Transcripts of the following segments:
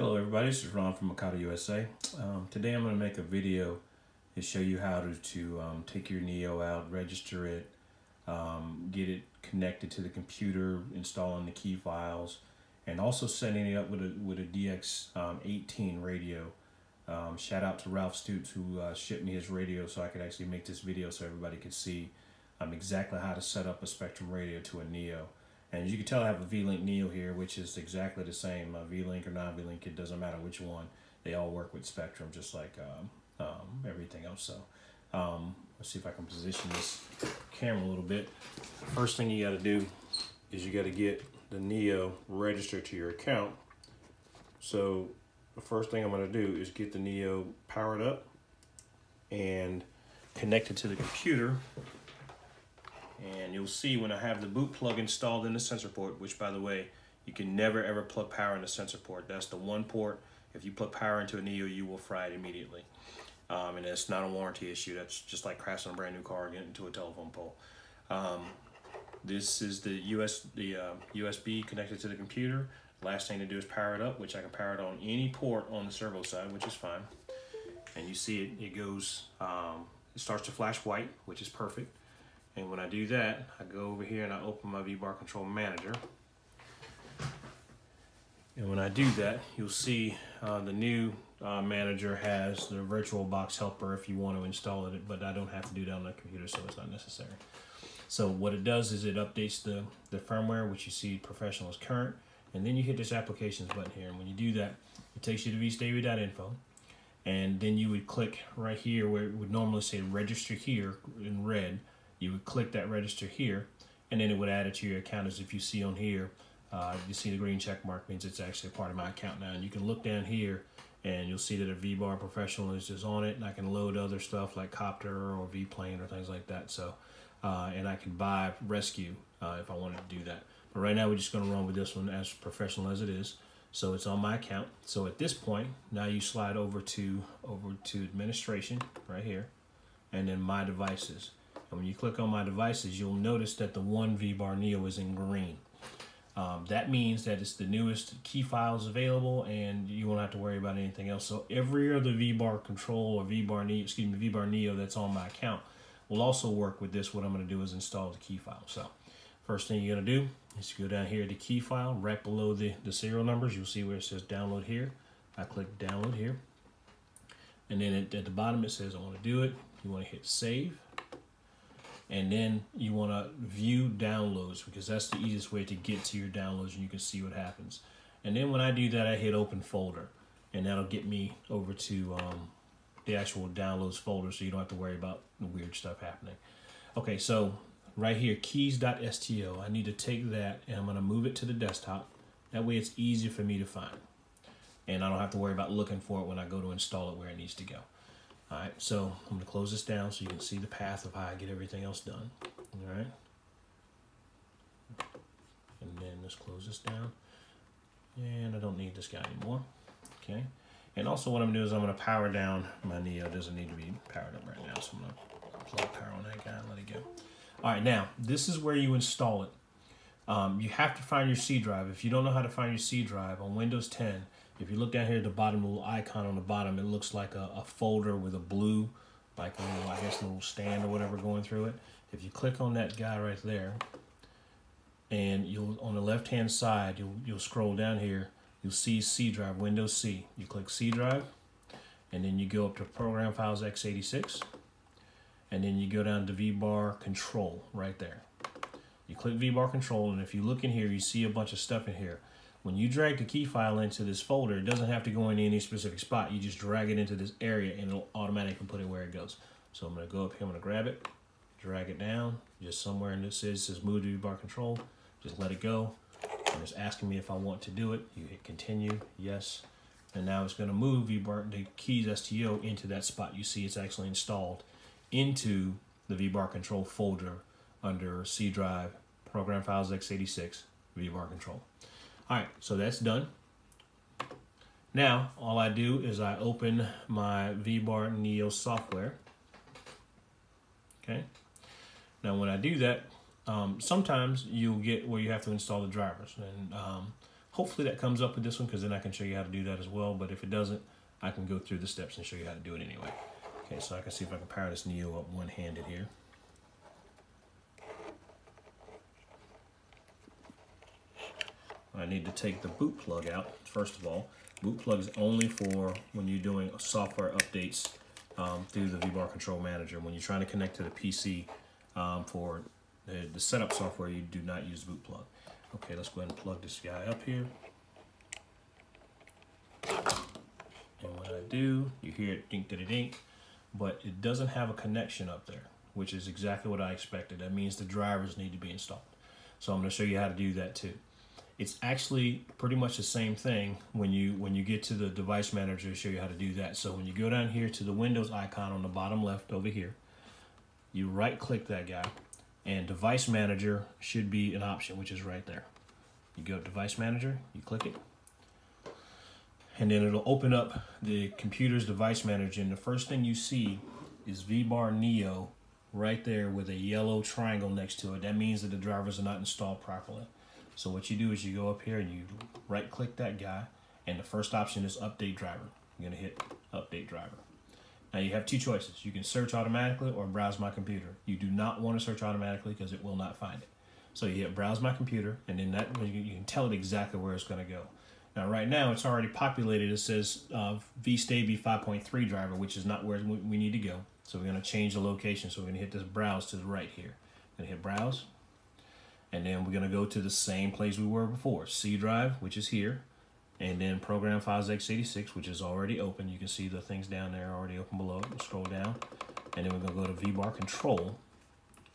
Hello everybody, this is Ron from Mikado USA. Um, today I'm going to make a video to show you how to, to um, take your Neo out, register it, um, get it connected to the computer, installing the key files, and also setting it up with a, with a DX18 um, radio. Um, shout out to Ralph Stoops who uh, shipped me his radio so I could actually make this video so everybody could see um, exactly how to set up a Spektrum radio to a Neo. And as you can tell, I have a V-Link Neo here, which is exactly the same. A V-Link or non-V-Link, it doesn't matter which one. They all work with Spektrum, just like um, um, everything else. So um, let's see if I can position this camera a little bit. First thing you got to do is you got to get the Neo registered to your account. So the first thing I'm going to do is get the Neo powered up and connected to the computer and you'll see when I have the boot plug installed in the sensor port, which by the way, you can never ever plug power in the sensor port. That's the one port. If you plug power into a Neo, you will fry it immediately. Um, and it's not a warranty issue. That's just like crashing a brand new car getting into a telephone pole. Um, this is the US the uh, USB connected to the computer. Last thing to do is power it up, which I can power it on any port on the servo side, which is fine. And you see it, it goes, um, it starts to flash white, which is perfect. And when I do that, I go over here and I open my V-Bar Control Manager. And when I do that, you'll see uh, the new uh, manager has the virtual box helper if you want to install it, but I don't have to do that on the computer, so it's not necessary. So what it does is it updates the, the firmware, which you see professional as current, and then you hit this applications button here. And when you do that, it takes you to vstabi.info, and then you would click right here where it would normally say register here in red, you would click that register here and then it would add it to your account as if you see on here uh, you see the green check mark means it's actually a part of my account now. And you can look down here and you'll see that a V-Bar Professional is just on it and I can load other stuff like Copter or V-Plane or things like that. So uh, and I can buy Rescue uh, if I wanted to do that. But right now we're just going to run with this one as professional as it is. So it's on my account. So at this point now you slide over to over to administration right here and then my devices and when you click on my devices, you'll notice that the one V-Bar Neo is in green. Um, that means that it's the newest key files available and you won't have to worry about anything else. So every other V-Bar control or V-Bar Neo, excuse me, V-Bar Neo that's on my account will also work with this. What I'm going to do is install the key file. So first thing you're going to do is go down here to the key file, right below the, the serial numbers, you'll see where it says download here. I click download here. And then at, at the bottom it says I want to do it. You want to hit save and then you want to view downloads because that's the easiest way to get to your downloads and you can see what happens. And then when I do that I hit open folder. And that'll get me over to um, the actual downloads folder so you don't have to worry about the weird stuff happening. Okay so right here keys.sto I need to take that and I'm going to move it to the desktop. That way it's easier for me to find. And I don't have to worry about looking for it when I go to install it where it needs to go all right, so I'm gonna close this down so you can see the path of how I get everything else done. All right. And then let's close this down. And I don't need this guy anymore. Okay. And also what I'm gonna do is I'm gonna power down my Neo. It doesn't need to be powered up right now. So I'm gonna plug power on that guy and let it go. All right, now this is where you install it. Um, you have to find your C drive. If you don't know how to find your C drive on Windows 10, if you look down here at the bottom, the little icon on the bottom, it looks like a, a folder with a blue, like a little, I guess, little stand or whatever going through it. If you click on that guy right there, and you'll on the left hand side, you'll you'll scroll down here, you'll see C drive, Windows C. You click C drive, and then you go up to Program Files x86, and then you go down to VBar Control right there. You click VBar Control, and if you look in here, you see a bunch of stuff in here. When you drag the key file into this folder, it doesn't have to go into any specific spot. You just drag it into this area and it'll automatically put it where it goes. So I'm gonna go up here, I'm gonna grab it, drag it down, just somewhere in this is says move to bar control. Just let it go. And it's asking me if I want to do it. You hit continue, yes. And now it's gonna move VBar, the keys STO into that spot. You see it's actually installed into the VBar control folder under C drive, program files x86, VBar control. All right, so that's done. Now, all I do is I open my VBar Neo software. Okay. Now, when I do that, um, sometimes you'll get where you have to install the drivers. And um, Hopefully that comes up with this one because then I can show you how to do that as well. But if it doesn't, I can go through the steps and show you how to do it anyway. Okay, so I can see if I can power this Neo up one-handed here. I need to take the boot plug out, first of all. Boot plug is only for when you're doing software updates um, through the VBar Control Manager. When you're trying to connect to the PC um, for the, the setup software, you do not use boot plug. Okay, let's go ahead and plug this guy up here. And when I do, you hear it dink diddy dink, but it doesn't have a connection up there, which is exactly what I expected. That means the drivers need to be installed. So I'm gonna show you how to do that too. It's actually pretty much the same thing when you when you get to the device manager show you how to do that. So when you go down here to the Windows icon on the bottom left over here, you right click that guy and device manager should be an option, which is right there. You go to device manager, you click it, and then it'll open up the computer's device manager. And the first thing you see is VBar Neo right there with a yellow triangle next to it. That means that the drivers are not installed properly. So what you do is you go up here and you right click that guy and the first option is update driver. You're gonna hit update driver. Now you have two choices. You can search automatically or browse my computer. You do not want to search automatically because it will not find it. So you hit browse my computer and then that you can tell it exactly where it's gonna go. Now right now it's already populated. It says uh, VStabi 5.3 driver, which is not where we need to go. So we're gonna change the location. So we're gonna hit this browse to the right here. Gonna hit browse and then we're going to go to the same place we were before, C drive, which is here. And then program files x86, which is already open. You can see the things down there already open below. We'll scroll down. And then we're going to go to VBAR control.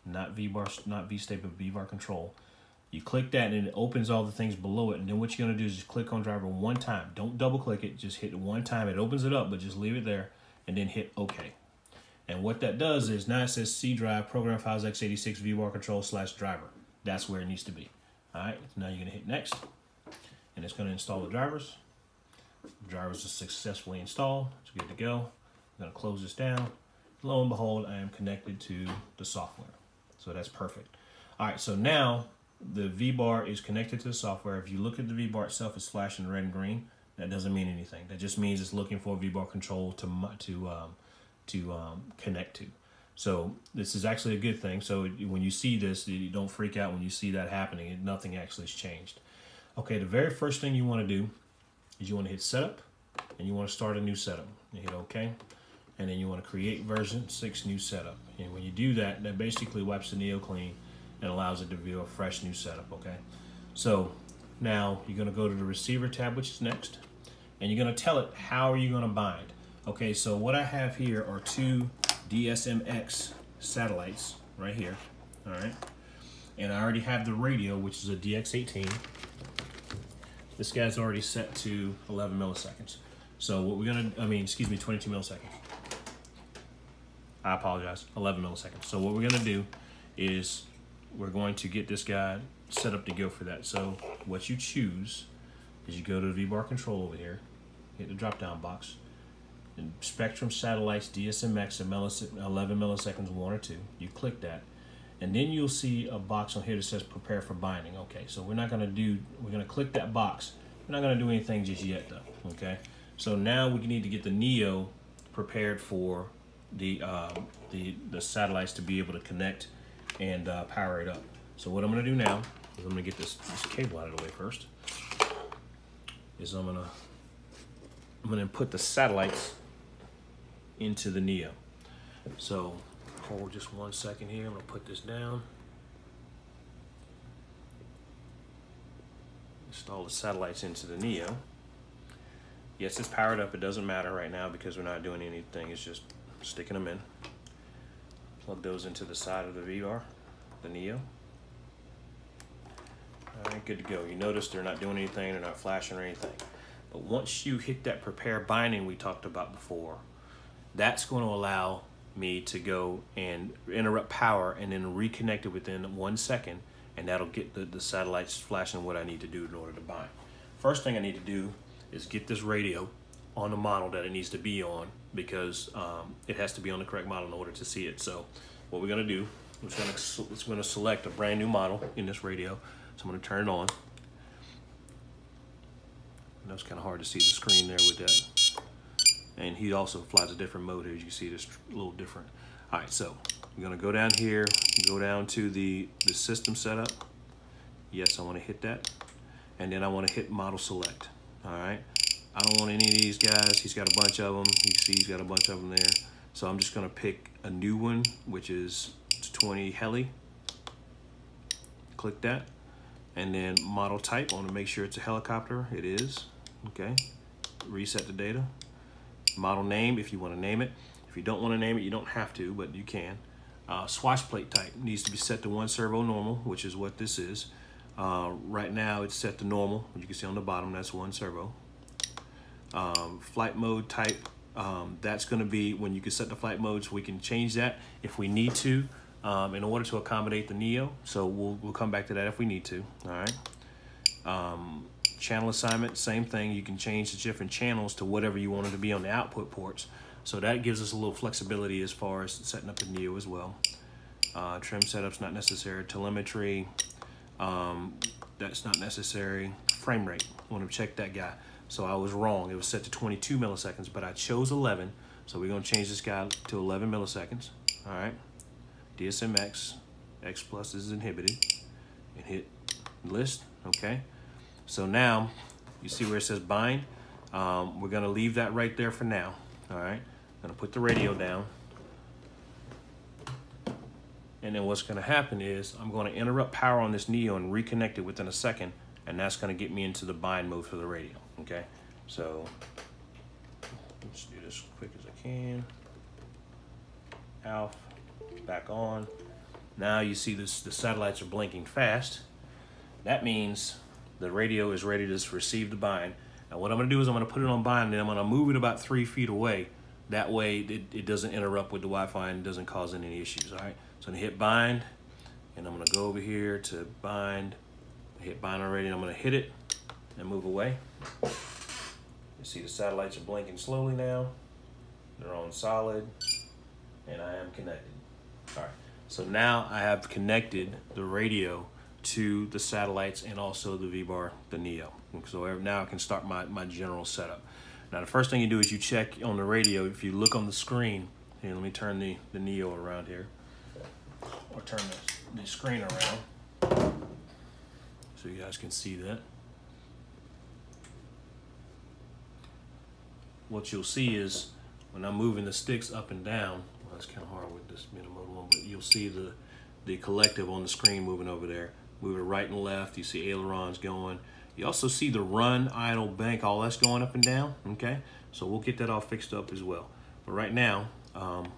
Not VBAR, not VStabi, but VBAR control. You click that and it opens all the things below it. And then what you're going to do is just click on driver one time. Don't double click it. Just hit it one time. It opens it up, but just leave it there. And then hit OK. And what that does is now it says C drive, program files x86, VBAR control slash driver that's where it needs to be. All right, so now you're gonna hit next, and it's gonna install the drivers. The drivers are successfully installed, it's good to go. I'm gonna close this down. Lo and behold, I am connected to the software. So that's perfect. All right, so now the V-bar is connected to the software. If you look at the V-bar itself, it's flashing red and green. That doesn't mean anything. That just means it's looking for V-bar control to to um, to um, connect to. So this is actually a good thing. So when you see this, you don't freak out when you see that happening. Nothing actually has changed. Okay, the very first thing you want to do is you want to hit setup and you want to start a new setup. You hit OK. And then you want to create version 6 new setup. And when you do that, that basically wipes the Neo clean and allows it to view a fresh new setup. Okay. So now you're going to go to the receiver tab, which is next. And you're going to tell it how are you going to bind. Okay, so what I have here are two DSMX satellites right here, all right? And I already have the radio, which is a DX18. This guy's already set to 11 milliseconds. So what we're gonna, I mean, excuse me, 22 milliseconds. I apologize, 11 milliseconds. So what we're gonna do is we're going to get this guy set up to go for that. So what you choose is you go to the VBAR control over here, hit the drop down box, Spektrum Satellites DSMX at 11 milliseconds, one or two. You click that, and then you'll see a box on here that says prepare for binding. Okay, so we're not gonna do, we're gonna click that box. We're not gonna do anything just yet though, okay? So now we need to get the NEO prepared for the, uh, the, the satellites to be able to connect and uh, power it up. So what I'm gonna do now is I'm gonna get this, this cable out of the way first, is I'm gonna, I'm gonna put the satellites into the Neo. So hold just one second here. I'm gonna put this down. Install the satellites into the Neo. Yes, it's powered up. It doesn't matter right now because we're not doing anything. It's just sticking them in. Plug those into the side of the VR, the Neo. All right, good to go. You notice they're not doing anything. They're not flashing or anything. But once you hit that prepare binding we talked about before, that's going to allow me to go and interrupt power and then reconnect it within one second and that'll get the, the satellites flashing what I need to do in order to bind. First thing I need to do is get this radio on the model that it needs to be on because um, it has to be on the correct model in order to see it. So what we're going to do is to, it's going to select a brand new model in this radio. So I'm going to turn it on. That's kind of hard to see the screen there with that. And he also flies a different mode here. As you see, this a little different. All right, so I'm gonna go down here, go down to the, the system setup. Yes, I wanna hit that. And then I wanna hit model select, all right? I don't want any of these guys. He's got a bunch of them. You see he's got a bunch of them there. So I'm just gonna pick a new one, which is 20 heli. Click that. And then model type, I wanna make sure it's a helicopter. It is, okay. Reset the data. Model name, if you wanna name it. If you don't wanna name it, you don't have to, but you can. Uh, swash plate type needs to be set to one servo normal, which is what this is. Uh, right now it's set to normal, as you can see on the bottom, that's one servo. Um, flight mode type, um, that's gonna be when you can set the flight modes, we can change that if we need to um, in order to accommodate the Neo. So we'll, we'll come back to that if we need to, all right? Channel assignment, same thing. You can change the different channels to whatever you want them to be on the output ports. So that gives us a little flexibility as far as setting up the Neo as well. Uh, trim setups not necessary. Telemetry, um, that's not necessary. Frame rate, want to check that guy. So I was wrong. It was set to 22 milliseconds, but I chose 11. So we're going to change this guy to 11 milliseconds. All right. DSMX, X plus is inhibited. And hit list. Okay. So now you see where it says bind. Um, we're going to leave that right there for now. All right. I'm Gonna put the radio down. And then what's gonna happen is I'm gonna interrupt power on this Neo and reconnect it within a second, and that's gonna get me into the bind mode for the radio, okay? So, let's do this quick as I can. Alf, back on. Now you see this, the satellites are blinking fast. That means the radio is ready to receive the bind. And what I'm gonna do is I'm gonna put it on bind and I'm gonna move it about three feet away that way it, it doesn't interrupt with the Wi-Fi and doesn't cause any issues, all right? So I'm gonna hit bind, and I'm gonna go over here to bind, hit bind already, and I'm gonna hit it and move away. You see the satellites are blinking slowly now. They're on solid, and I am connected. All right, so now I have connected the radio to the satellites and also the V-bar, the NEO. So now I can start my, my general setup. Now the first thing you do is you check on the radio. If you look on the screen, here, let me turn the, the Neo around here. Or turn the, the screen around so you guys can see that. What you'll see is when I'm moving the sticks up and down, well, that's kind of hard with this minimal one, but you'll see the, the collective on the screen moving over there. Moving right and left, you see ailerons going. You also see the run, idle, bank, all that's going up and down, okay? So we'll get that all fixed up as well. But right now, um,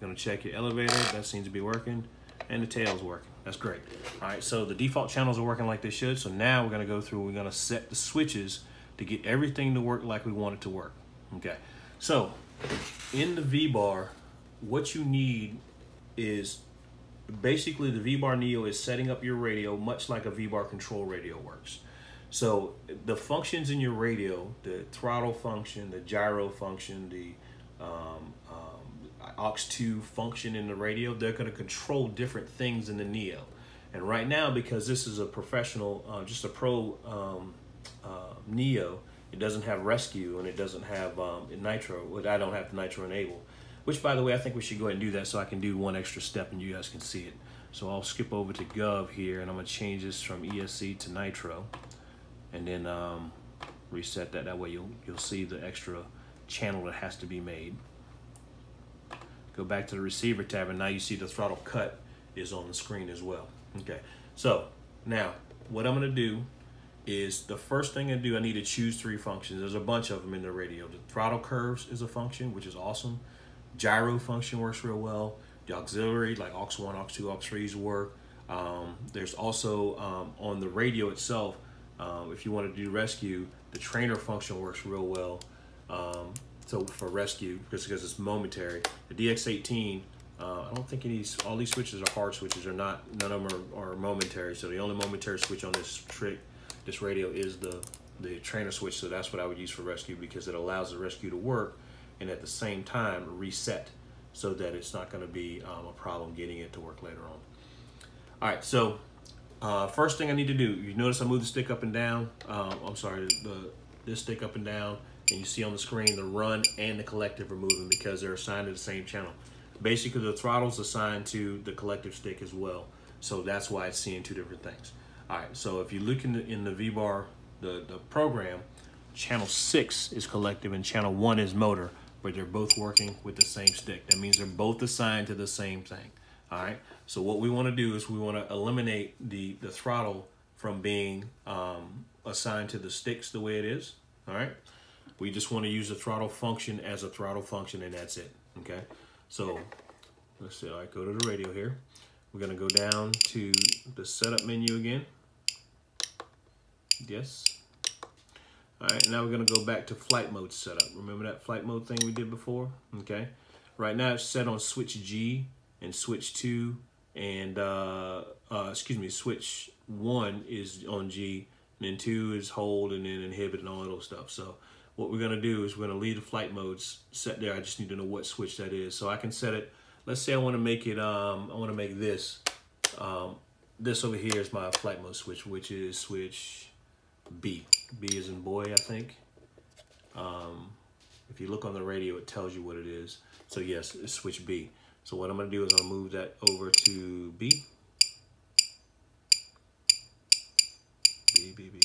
gonna check your elevator, that seems to be working, and the tail's working. That's great. All right, so the default channels are working like they should. So now we're gonna go through, we're gonna set the switches to get everything to work like we want it to work, okay? So in the V-bar, what you need is basically the V-bar Neo is setting up your radio much like a V-bar control radio works. So the functions in your radio, the throttle function, the gyro function, the um, um, aux2 function in the radio, they're going to control different things in the Neo. And right now, because this is a professional, uh, just a pro um, uh, Neo, it doesn't have rescue and it doesn't have um, nitro. I don't have the nitro enable. Which, by the way, I think we should go ahead and do that so I can do one extra step and you guys can see it. So I'll skip over to Gov here and I'm to change this from ESC to nitro and then um, reset that. That way you'll, you'll see the extra channel that has to be made. Go back to the receiver tab and now you see the throttle cut is on the screen as well. Okay, so now what I'm gonna do is the first thing I do, I need to choose three functions. There's a bunch of them in the radio. The throttle curves is a function, which is awesome. Gyro function works real well. The auxiliary, like aux1, aux2, aux3s work. Um, there's also um, on the radio itself, um, if you want to do rescue, the trainer function works real well. Um, so for rescue, because, because it's momentary. The DX18, uh, I don't think any, all these switches are hard switches. Are not, none of them are, are momentary. So the only momentary switch on this trick, this radio is the, the trainer switch. So that's what I would use for rescue because it allows the rescue to work and at the same time reset so that it's not going to be um, a problem getting it to work later on. All right, so uh, first thing I need to do, you notice I move the stick up and down. Um, I'm sorry, the this stick up and down, and you see on the screen the run and the collective are moving because they're assigned to the same channel. Basically, the throttle's assigned to the collective stick as well. So that's why it's seeing two different things. All right, so if you look in the, in the V-bar, the, the program, channel six is collective and channel one is motor, but they're both working with the same stick. That means they're both assigned to the same thing. All right, so what we wanna do is we wanna eliminate the, the throttle from being um, assigned to the sticks the way it is, all right? We just wanna use the throttle function as a throttle function and that's it, okay? So let's see, I go to the radio here. We're gonna go down to the setup menu again. Yes. All right, now we're gonna go back to flight mode setup. Remember that flight mode thing we did before? Okay. Right now it's set on switch G and switch two and uh, uh, excuse me, switch one is on G and then two is hold and then inhibit and all that stuff. So what we're gonna do is we're gonna leave the flight modes set there. I just need to know what switch that is. So I can set it, let's say I wanna make it, um, I wanna make this, um, this over here is my flight mode switch, which is switch B. B is in boy, I think. Um, if you look on the radio, it tells you what it is. So yes, switch B. So what I'm gonna do is I'm gonna move that over to B. B, B, B,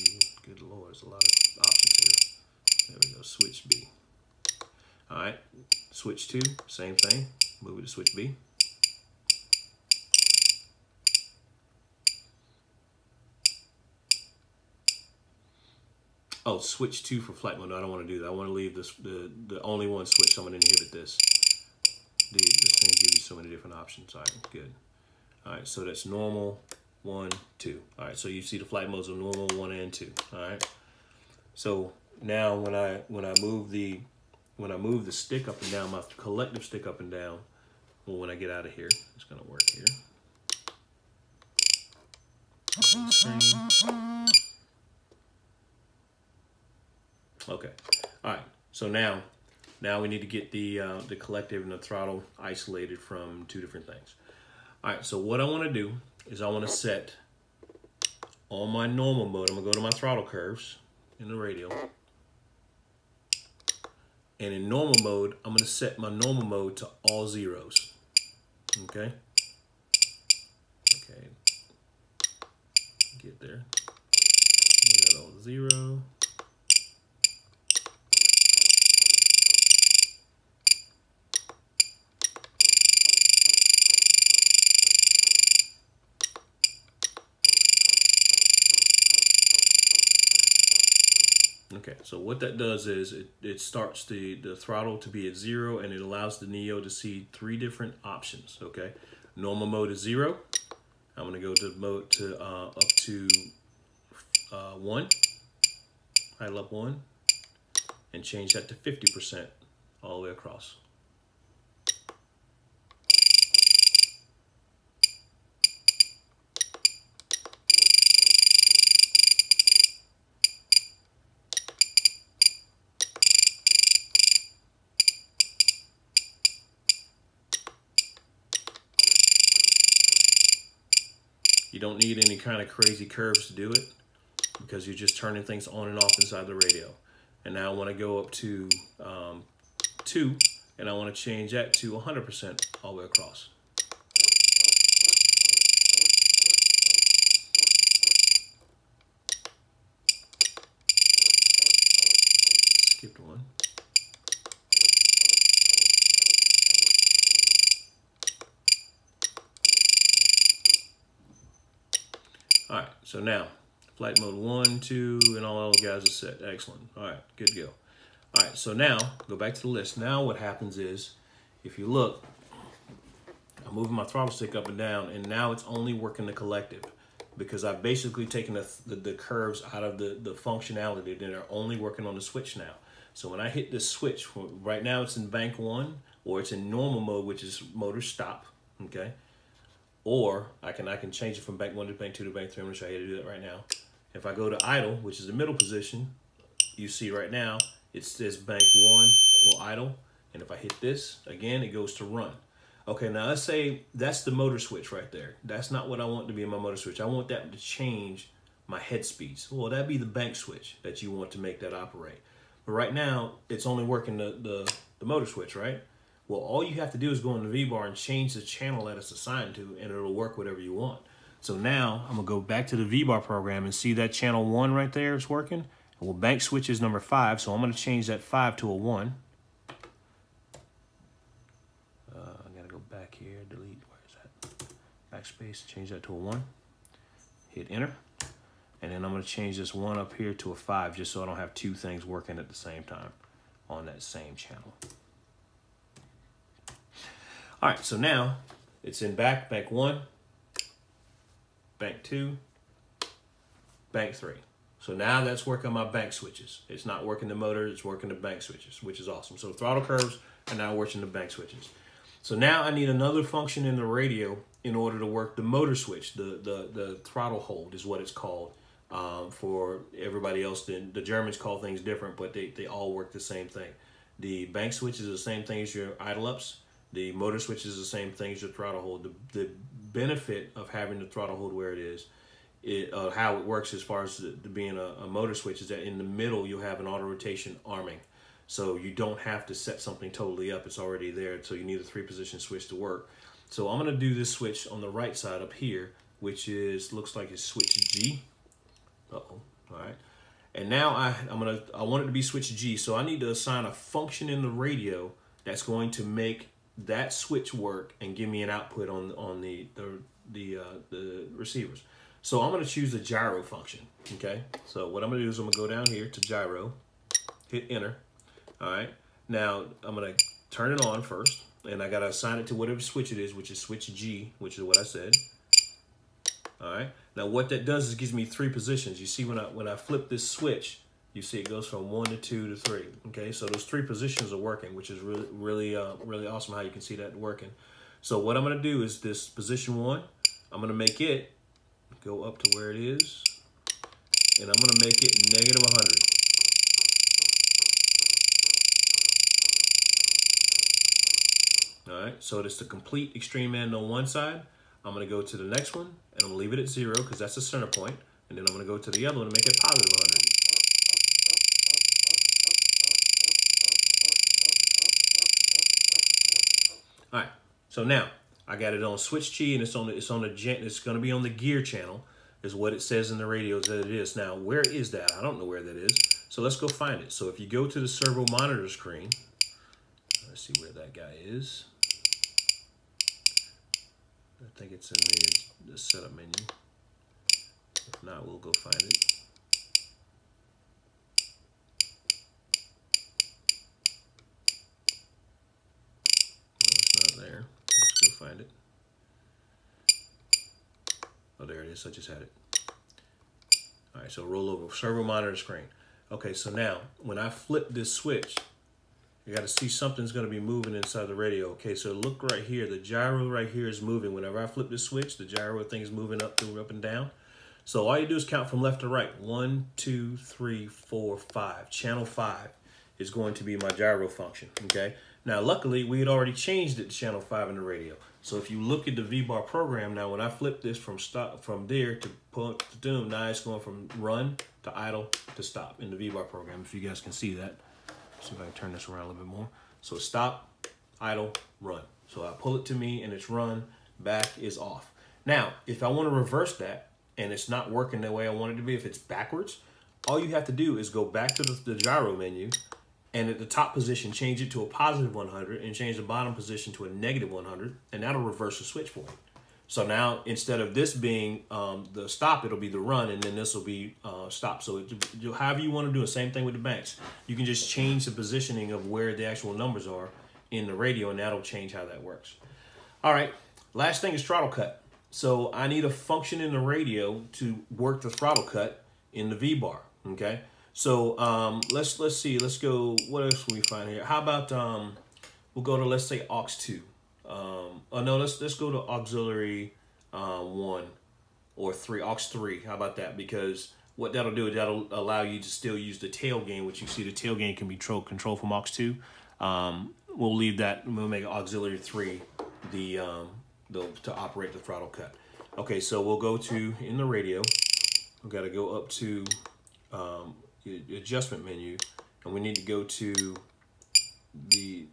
good Lord, there's a lot of options here. There we go, switch B. All right, switch two, same thing, move it to switch B. Oh, switch two for flight mode. No, I don't want to do that. I want to leave this the the only one switch. So I'm going to inhibit this. Dude, this thing gives you so many different options. All right, good. All right, so that's normal, one, two. All right, so you see the flight modes of normal, one and two. All right. So now when I when I move the when I move the stick up and down, my collective stick up and down, well, when I get out of here, it's gonna work here. Okay, all right, so now, now we need to get the, uh, the collective and the throttle isolated from two different things. All right, so what I wanna do is I wanna set on my normal mode, I'm gonna go to my throttle curves in the radio. And in normal mode, I'm gonna set my normal mode to all zeros, okay? Okay, get there. Got all zero. Okay, so what that does is it, it starts the, the throttle to be at zero and it allows the Neo to see three different options, okay? Normal mode is zero. I'm gonna go to mode to uh, up to uh, one, idle up one, and change that to 50% all the way across. You don't need any kind of crazy curves to do it because you're just turning things on and off inside the radio. And now I want to go up to um, 2 and I want to change that to 100% all the way across. Skipped one. All right, so now flight mode one, two, and all those guys are set. Excellent. All right, good go. All right, so now go back to the list. Now what happens is, if you look, I'm moving my throttle stick up and down, and now it's only working the collective because I've basically taken the, the, the curves out of the, the functionality and they're only working on the switch now. So when I hit this switch, right now it's in bank one or it's in normal mode, which is motor stop, okay? Or I can I can change it from bank one to bank two to bank three. I'm gonna show you how to do that right now. If I go to idle, which is the middle position, you see right now it says bank one or idle. And if I hit this again, it goes to run. Okay, now let's say that's the motor switch right there. That's not what I want to be in my motor switch. I want that to change my head speeds. Well, that'd be the bank switch that you want to make that operate. But right now, it's only working the, the, the motor switch, right? Well, all you have to do is go into V-bar and change the channel that it's assigned to, and it'll work whatever you want. So now I'm gonna go back to the V-bar program and see that channel one right there is working. Well, bank switch is number five, so I'm gonna change that five to a one. Uh, I gotta go back here, delete, where is that? Backspace, change that to a one. Hit enter. And then I'm gonna change this one up here to a five just so I don't have two things working at the same time on that same channel. All right, so now it's in back, bank one, bank two, bank three. So now that's working my bank switches. It's not working the motor, it's working the bank switches, which is awesome. So throttle curves are now working the bank switches. So now I need another function in the radio in order to work the motor switch. The the, the throttle hold is what it's called. Um, for everybody else, the, the Germans call things different, but they, they all work the same thing. The bank switch is the same thing as your idle ups. The motor switch is the same thing as your throttle hold. The, the benefit of having the throttle hold where it is, it, uh, how it works as far as the, the being a, a, motor switch is that in the middle you'll have an auto rotation arming. So you don't have to set something totally up. It's already there. So you need a three position switch to work. So I'm going to do this switch on the right side up here, which is looks like it's switch G. Uh-oh. All right. And now I, I'm gonna I want it to be switch G, so I need to assign a function in the radio that's going to make that switch work and give me an output on on the the the, uh, the receivers. So I'm going to choose the gyro function. Okay. So what I'm going to do is I'm going to go down here to gyro, hit enter. All right. Now I'm going to turn it on first, and I got to assign it to whatever switch it is, which is switch G, which is what I said. All right. Now what that does is gives me three positions. You see when I when I flip this switch, you see it goes from one to two to three. Okay, so those three positions are working, which is really, really, uh, really awesome how you can see that working. So what I'm gonna do is this position one, I'm gonna make it go up to where it is, and I'm gonna make it negative 100. All right, so it's the complete extreme end on one side. I'm gonna go to the next one, and I'm gonna leave it at zero because that's the center point, and then I'm gonna go to the other one and make it positive 100. All right, so now I got it on switch G and it's on it's on the it's going to be on the gear channel is what it says in the radios that it is. Now, where is that? I don't know where that is. So let's go find it. So if you go to the servo monitor screen, let's see where that guy is. I think it's in the, the setup menu. If not, we'll go find it. find it. Oh, there it is. I just had it. All right, so roll over. Servo monitor screen. Okay, so now when I flip this switch, you got to see something's going to be moving inside the radio. Okay, so look right here. The gyro right here is moving. Whenever I flip this switch, the gyro thing is moving up, through, up and down. So all you do is count from left to right. One, two, three, four, five. Channel five is going to be my gyro function, okay? Now, luckily, we had already changed it to channel 5 in the radio. So if you look at the V-bar program, now when I flip this from stop from there to put to doom, now it's going from run to idle to stop in the V-bar program, if you guys can see that. See if I can turn this around a little bit more. So stop, idle, run. So I pull it to me and it's run, back is off. Now, if I want to reverse that and it's not working the way I want it to be, if it's backwards, all you have to do is go back to the, the gyro menu and at the top position change it to a positive 100 and change the bottom position to a negative 100 and that'll reverse the switch point so now instead of this being um, the stop it'll be the run and then this will be uh, stop. So it, however you want to do the same thing with the banks. You can just change the positioning of where the actual numbers are in the radio and that'll change how that works. All right last thing is throttle cut. So I need a function in the radio to work the throttle cut in the V bar okay so um, let's let's see. Let's go. What else can we find here? How about um, we'll go to let's say aux two. Um, oh no, let's let's go to auxiliary uh, one or three aux three. How about that? Because what that'll do is that'll allow you to still use the tail gain, which you see the tail gain can be control control from aux two. Um, we'll leave that. We'll make auxiliary three the um, the to operate the throttle cut. Okay, so we'll go to in the radio We've got to go up to um, adjustment menu and we need to go to the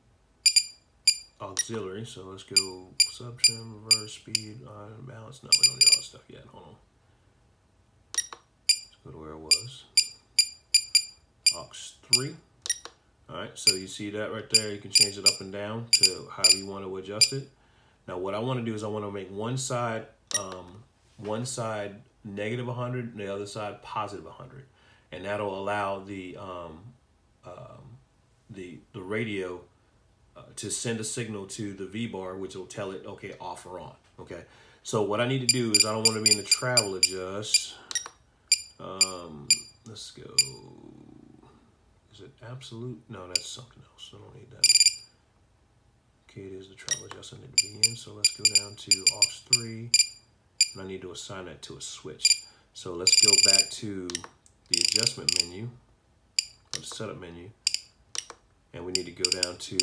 auxiliary. So let's go sub trim, reverse, speed, on balance. No, we don't need all that stuff yet. Hold on. Let's go to where it was. Aux 3. Alright, so you see that right there. You can change it up and down to however you want to adjust it. Now what I want to do is I want to make one side um, one side negative 100 and the other side positive 100. And that'll allow the um, um, the the radio uh, to send a signal to the V bar, which will tell it okay off or on. Okay. So what I need to do is I don't want to be in the travel adjust. Um, let's go. Is it absolute? No, that's something else. I don't need that. Okay, it is the travel adjust I need to be in. So let's go down to aux 3. And I need to assign that to a switch. So let's go back to the adjustment menu, or the setup menu. And we need to go down to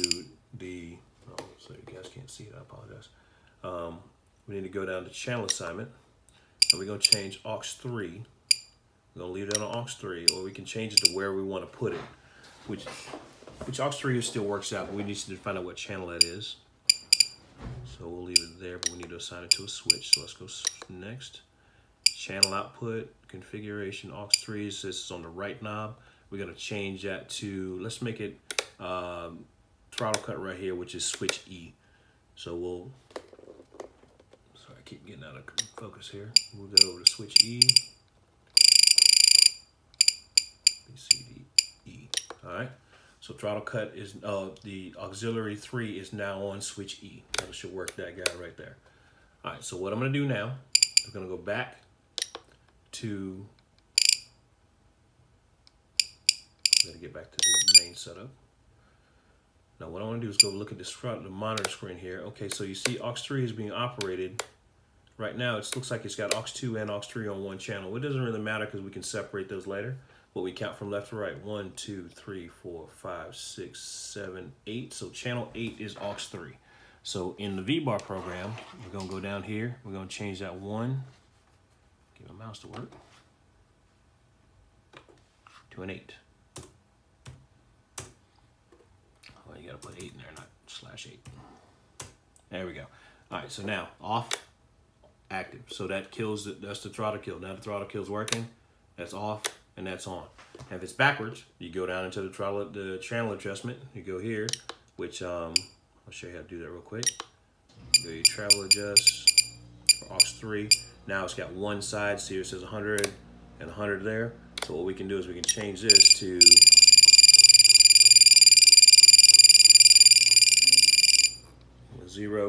the, oh, so you guys can't see it, I apologize. Um, we need to go down to channel assignment. And we're to change aux 3. We're to leave that on aux 3, or we can change it to where we want to put it, which which aux 3 still works out, but we need to find out what channel that is. So we'll leave it there, but we need to assign it to a switch. So let's go next. Channel output, configuration, aux 3, this is on the right knob. We're gonna change that to, let's make it um, throttle cut right here, which is switch E. So we'll, sorry, I keep getting out of focus here. Move that over to switch E. B, C, D, E, all right. So throttle cut is, uh, the auxiliary three is now on switch E. That should work that guy right there. All right, so what I'm gonna do now, I'm gonna go back to, gotta get back to the main setup. Now what I wanna do is go look at this front, the monitor screen here. Okay, so you see aux 3 is being operated. Right now, it looks like it's got aux 2 and aux 3 on one channel. It doesn't really matter because we can separate those later but we count from left to right. One, two, three, four, five, six, seven, eight. So channel eight is aux three. So in the V-bar program, we're gonna go down here. We're gonna change that one, get my mouse to work, to an eight. Well, you gotta put eight in there, not slash eight. There we go. All right, so now off, active. So that kills, the, that's the throttle kill. Now the throttle kill's working, that's off, and that's on. And if it's backwards, you go down into the, throttle, the channel adjustment. You go here, which um, I'll show you how to do that real quick. Go travel adjust for aux 3. Now it's got one side, see it says 100 and 100 there. So what we can do is we can change this to zero,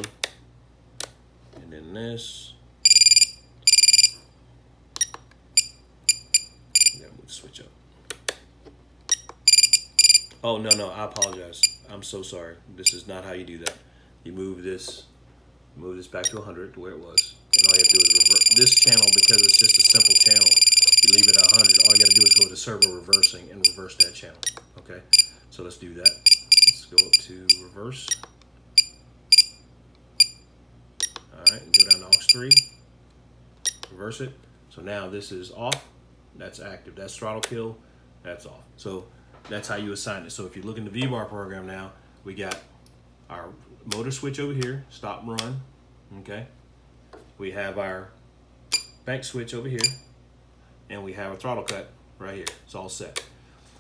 and then this, Then we'll switch up. Oh, no, no, I apologize. I'm so sorry. This is not how you do that. You move this, move this back to 100 to where it was. And all you have to do is revert this channel because it's just a simple channel. You leave it at 100. All you got to do is go to servo reversing and reverse that channel. Okay, so let's do that. Let's go up to reverse. All right, go down to aux 3. Reverse it. So now this is off that's active. That's throttle kill, that's off. So that's how you assign it. So if you look in the V-bar program now, we got our motor switch over here, stop and run, okay? We have our bank switch over here, and we have a throttle cut right here. It's all set.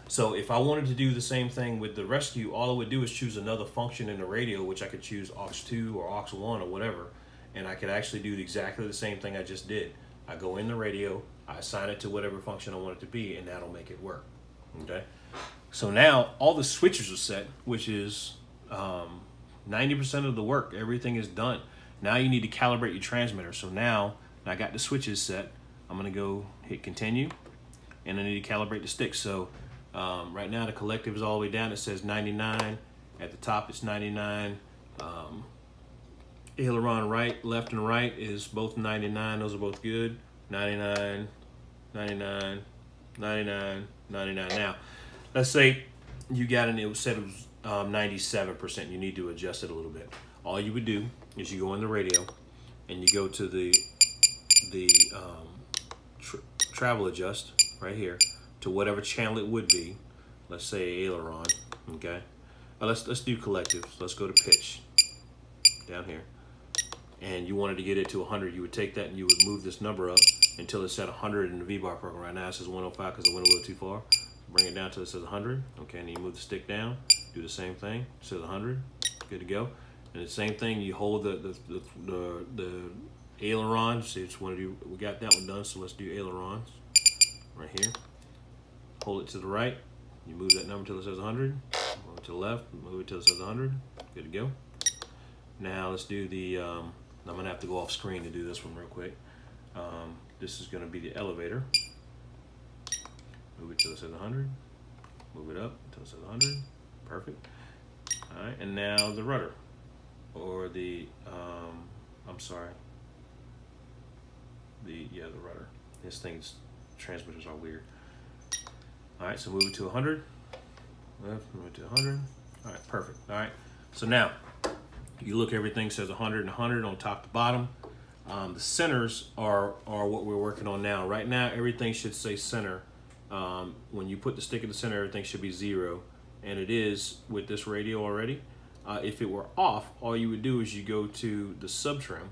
So if I wanted to do the same thing with the rescue, all I would do is choose another function in the radio, which I could choose aux 2 or aux 1 or whatever, and I could actually do exactly the same thing I just did. I go in the radio, I assign it to whatever function I want it to be, and that'll make it work. Okay. So now all the switches are set, which is 90% um, of the work. Everything is done. Now you need to calibrate your transmitter. So now I got the switches set. I'm gonna go hit continue, and I need to calibrate the sticks. So um, right now the collective is all the way down. It says 99. At the top it's 99. Um, aileron right, left and right is both 99. Those are both good. 99, 99, 99, 99. Now, let's say you got an, it said it was um, 97%. You need to adjust it a little bit. All you would do is you go on the radio and you go to the, the um, tr travel adjust right here to whatever channel it would be. Let's say aileron, okay? Uh, let's, let's do collectives. Let's go to pitch down here. And you wanted to get it to 100, you would take that and you would move this number up until it's at 100 in the V-bar program. Right now it says 105 because it went a little too far. Bring it down to it says 100. Okay, and you move the stick down. Do the same thing. It says 100. Good to go. And the same thing, you hold the the the, the, the aileron. See, it's one you. We got that one done, so let's do ailerons right here. Hold it to the right. You move that number till it says 100. Move it to the left. Move it till it says 100. Good to go. Now let's do the. Um, I'm gonna have to go off screen to do this one real quick. Um, this is gonna be the elevator. Move it till it says 100. Move it up until it says 100. Perfect. All right, and now the rudder or the, um, I'm sorry, the, yeah, the rudder. This thing's, transmitters are weird. All right, so move it to 100. Left, move it to 100. All right, perfect. All right, so now you look, everything says 100 and 100 on top to bottom. Um, the centers are, are what we're working on now. Right now, everything should say center. Um, when you put the stick in the center, everything should be zero. And it is with this radio already. Uh, if it were off, all you would do is you go to the sub trim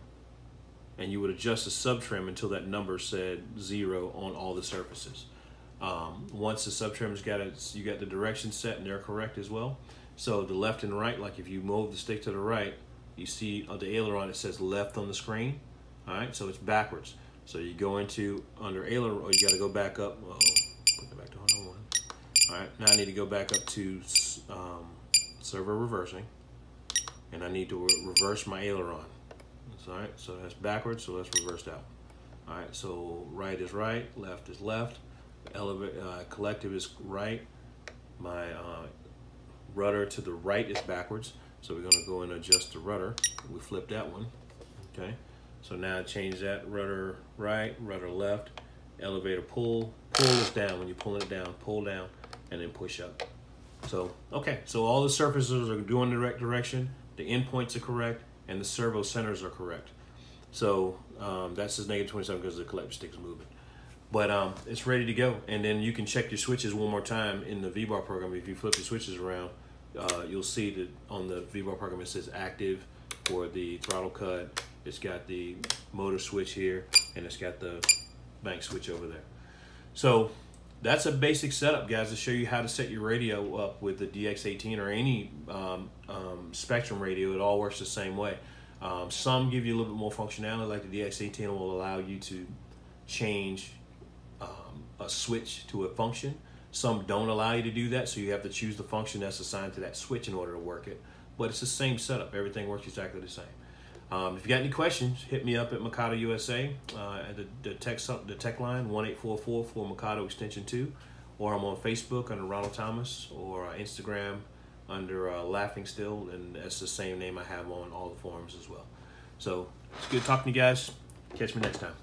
and you would adjust the sub trim until that number said zero on all the surfaces. Um, once the sub trim's got it, you got the direction set and they're correct as well. So the left and right, like if you move the stick to the right, you see on the aileron it says left on the screen. All right, so it's backwards. So you go into under aileron, or you got to go back up. Uh -oh, put that back to 101. All right, now I need to go back up to um, servo reversing and I need to re reverse my aileron. That's all right, so that's backwards, so let's reverse that. All right, so right is right, left is left, elevate, uh, collective is right, my uh, rudder to the right is backwards, so we're gonna go and adjust the rudder. We flip that one, okay? So now change that rudder right, rudder left, elevator pull, pull is down. When you're pulling it down, pull down, and then push up. So, okay, so all the surfaces are doing the right direction the endpoints are correct, and the servo centers are correct. So um, that's his negative 27 because the collective stick is moving. But um, it's ready to go. And then you can check your switches one more time in the V-bar program. If you flip your switches around, uh, you'll see that on the V-bar program it says active for the throttle cut. It's got the motor switch here, and it's got the bank switch over there. So that's a basic setup, guys, to show you how to set your radio up with the DX18 or any um, um, Spektrum radio. It all works the same way. Um, some give you a little bit more functionality, like the DX18 will allow you to change um, a switch to a function. Some don't allow you to do that, so you have to choose the function that's assigned to that switch in order to work it. But it's the same setup. Everything works exactly the same. Um, if you got any questions, hit me up at Mikado USA uh, at the, the, tech, the tech line 1844 for Mikado Extension 2, or I'm on Facebook under Ronald Thomas, or uh, Instagram under uh, Laughing Still, and that's the same name I have on all the forums as well. So it's good talking to you guys. Catch me next time.